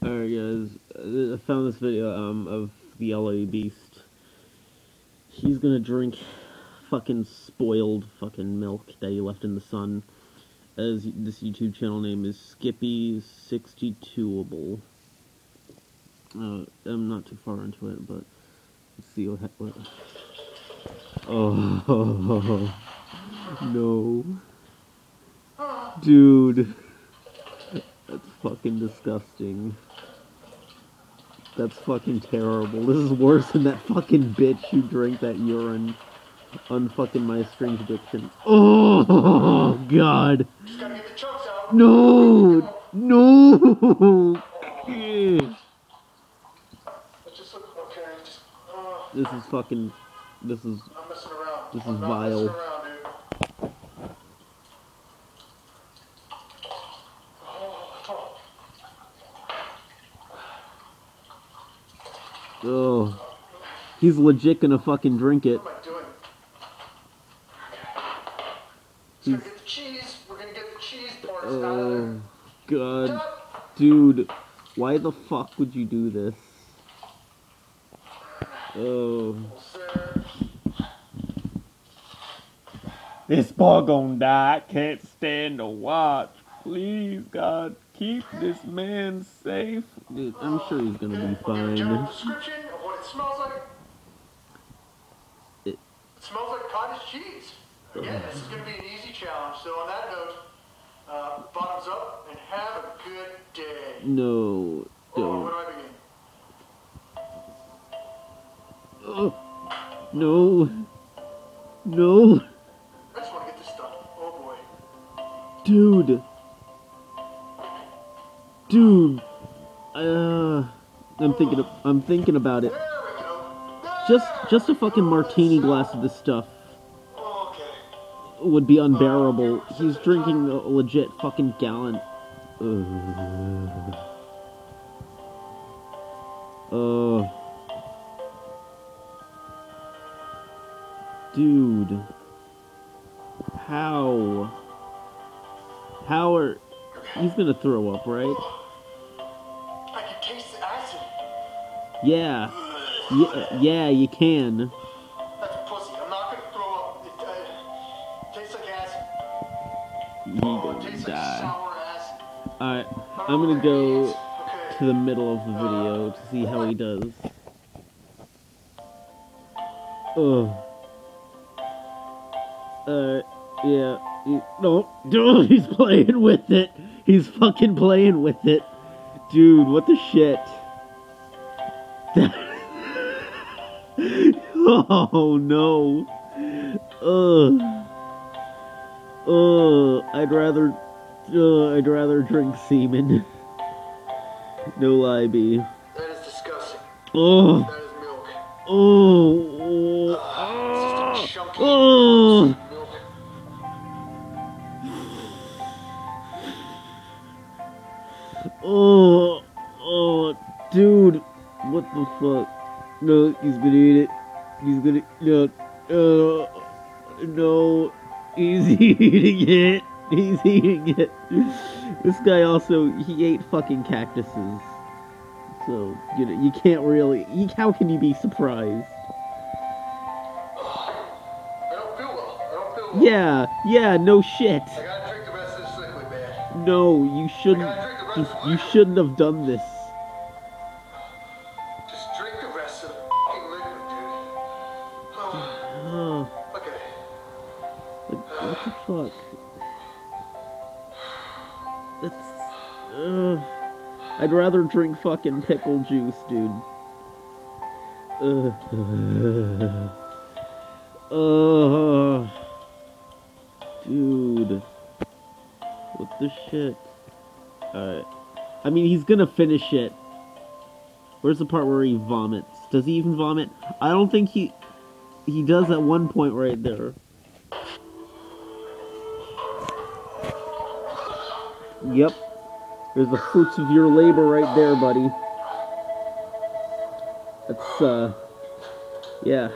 Alright guys, I found this video um, of the LA Beast. He's gonna drink fucking spoiled fucking milk that he left in the sun. As this YouTube channel name is Skippy62able. Uh, I'm not too far into it, but let's see what. what oh no, dude, that's fucking disgusting. That's fucking terrible. This is worse than that fucking bitch who drank that urine on fucking my strange addiction. Oh god. No. No. This is fucking. This is. This is vile. messing around, dude. Oh, Oh. He's legit gonna fucking drink it. what am I doing? He's. gotta get the cheese. We're gonna get the cheese parts out of Oh. there. God. Yep. Dude. Why the fuck would you do this? Oh. Sir. This boy gonna die. Can't stand to watch. Please, God, keep this man safe. Dude, I'm sure he's gonna be Okay, we'll give a general fine. description of what it smells like. It- It smells like cottage cheese. Again, this is going to be an easy challenge. So on that note, uh, bottoms up and have a good day. No, Oh, don't. do I begin? Oh, no, no, I just want to get this done. Oh boy. dude, dude. Uh, I'm thinking. Of, I'm thinking about it. Just, just a fucking martini glass of this stuff would be unbearable. He's drinking a legit fucking gallon. Ugh. Uh. Dude. How? How are. He's gonna throw up, right? I can taste the acid. Yeah. Yeah, yeah, you can. That's a pussy. I'm not going to throw up. It uh, tastes like acid. Oh, gonna tastes like die. sour acid. Alright, I'm gonna go Okay. to the middle of the video to see how he does. Ugh. Uh, yeah. He, no, no, he's playing with it. He's fucking playing with it. Dude, what the shit? oh no. Ugh. Ugh. I'd rather. Uh, I'd rather drink semen. No lie, B. That is disgusting. Oh. That is milk. Oh. Ah, it's just a Oh. Oh. Oh. Dude. What the fuck? No, he's gonna eat it. He's gonna. No. Uh, no. He's eating it. He's eating it. This guy also. He ate fucking cactuses. So, you know, you can't really. You, how can you be surprised? I don't feel well. I don't feel well. Yeah, yeah, no shit. I gotta drink the rest of this liquid, man. No, you shouldn't. You, you shouldn't have done this. What the fuck? That's. Uh, I'd rather drink fucking pickle juice, dude. Uh, uh, dude. What the shit? Alright. I mean, he's gonna finish it. Where's the part where he vomits? Does he even vomit? I don't think he. He does at one point right there. Yep. There's the fruits of your labor right there, buddy. That's, uh, yeah.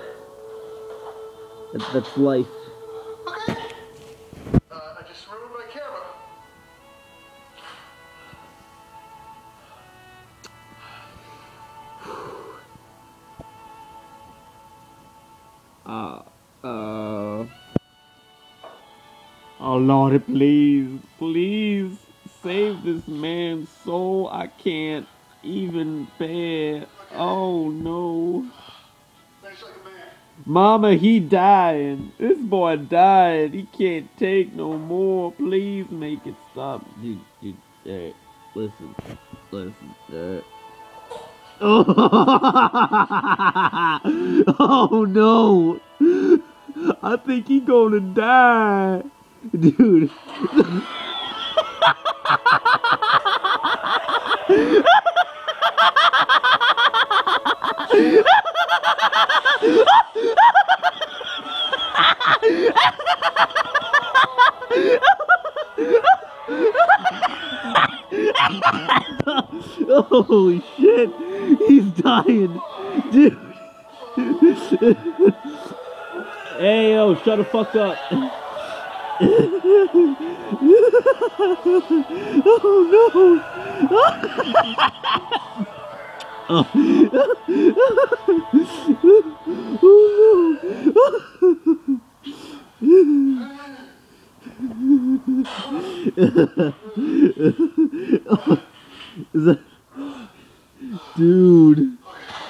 That, that's life. Okay. Uh, I just ruined my camera. Uh, uh... Oh Lord, please, please save this man's soul. I can't even bear. Oh no. Mama, he dying. This boy died. He can't take no more. Please make it stop. You, you. Listen, listen. Oh, oh no! I think he gonna die, dude. Oh shit! He's dying, dude. hey yo, shut the fuck up. Oh no! oh no! Is that... Dude,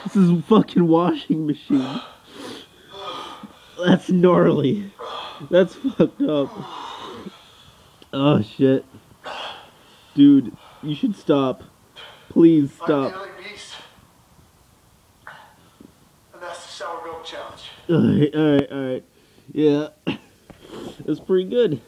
this is a fucking washing machine. That's gnarly. That's fucked up. Oh shit. Dude, you should stop. Please stop. daily beast. And that's the sour milk challenge. Alright, alright, alright. Yeah. That's pretty good.